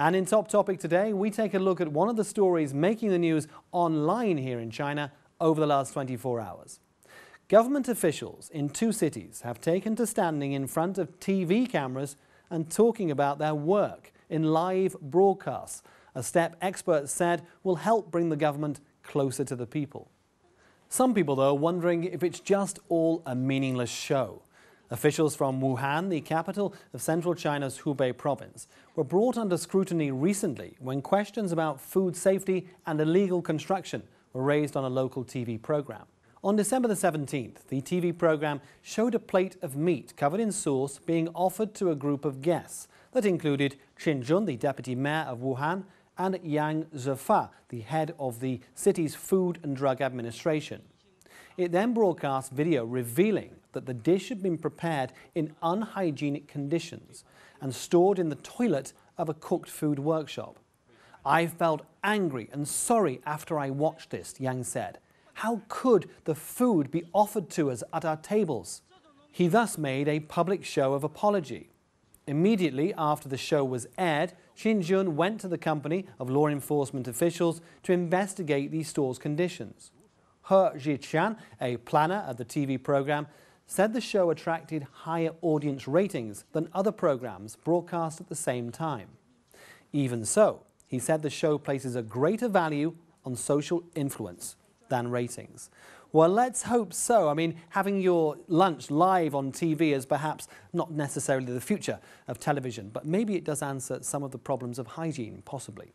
And in Top Topic today, we take a look at one of the stories making the news online here in China over the last 24 hours. Government officials in two cities have taken to standing in front of TV cameras and talking about their work in live broadcasts, a step experts said will help bring the government closer to the people. Some people, though, are wondering if it's just all a meaningless show. Officials from Wuhan, the capital of central China's Hubei province, were brought under scrutiny recently when questions about food safety and illegal construction were raised on a local TV program. On December the 17th, the TV program showed a plate of meat covered in sauce being offered to a group of guests that included Chen Jun, the deputy mayor of Wuhan, and Yang Zefa, the head of the city's Food and Drug Administration. It then broadcast video revealing that the dish had been prepared in unhygienic conditions and stored in the toilet of a cooked food workshop. I felt angry and sorry after I watched this, Yang said. How could the food be offered to us at our tables? He thus made a public show of apology. Immediately after the show was aired, Chen Jun went to the company of law enforcement officials to investigate the store's conditions. He Zhiqian, a planner of the TV program, said the show attracted higher audience ratings than other programs broadcast at the same time. Even so, he said the show places a greater value on social influence than ratings. Well, let's hope so. I mean, having your lunch live on TV is perhaps not necessarily the future of television, but maybe it does answer some of the problems of hygiene, possibly.